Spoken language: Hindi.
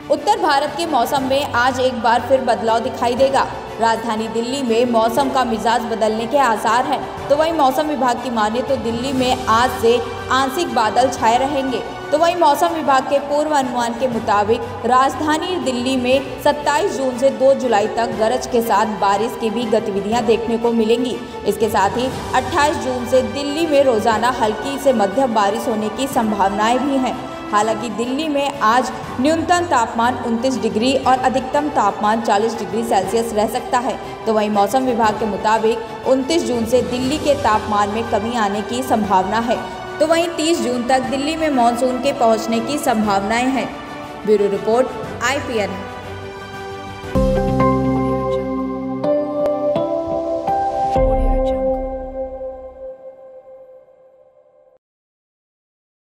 भारत के मौसम में आज एक बार फिर बदलाव दिखाई देगा। राजधानी दिल्ली में मौसम का मिजाज बदलने के आसार हैं। तो वहीं मौसम विभाग की माने तो दिल्ली में आज से आंशिक बादल छाए रहेंगे। तो वहीं मौसम विभाग के पूर्व अनुमान के मुताबिक राजधानी दिल्ली में 27 जून से 2 जुलाई तक गरज के साथ बारिश की भी गतिविधियाँ देखने को मिलेंगी। इसके साथ ही 28 जून से दिल्ली में रोज़ाना हल्की से मध्यम बारिश होने की संभावनाएँ भी हैं। हालाँकि दिल्ली में आज न्यूनतम तापमान 29 डिग्री और अधिकतम तापमान 40 डिग्री सेल्सियस रह सकता है। तो वहीं मौसम विभाग के मुताबिक 29 जून से दिल्ली के तापमान में कमी आने की संभावना है। तो वहीं 30 जून तक दिल्ली में मानसून के पहुँचने की संभावनाएँ हैं। ब्यूरो रिपोर्ट आई